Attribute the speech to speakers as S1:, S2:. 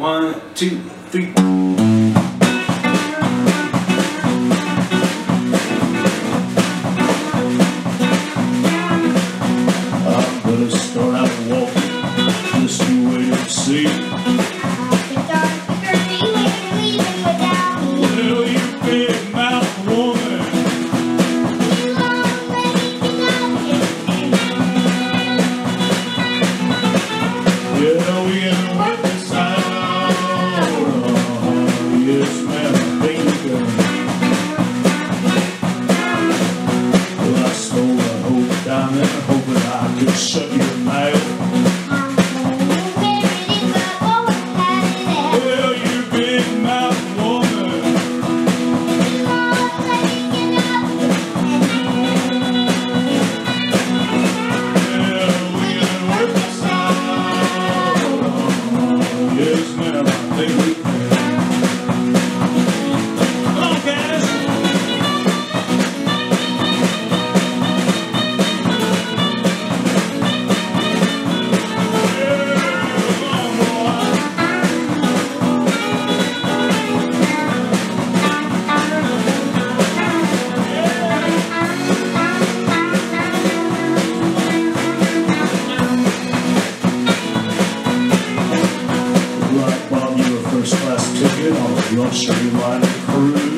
S1: One, two, three.
S2: hoping I could shut your mouth. Get on the Bloodstream Line Cruise.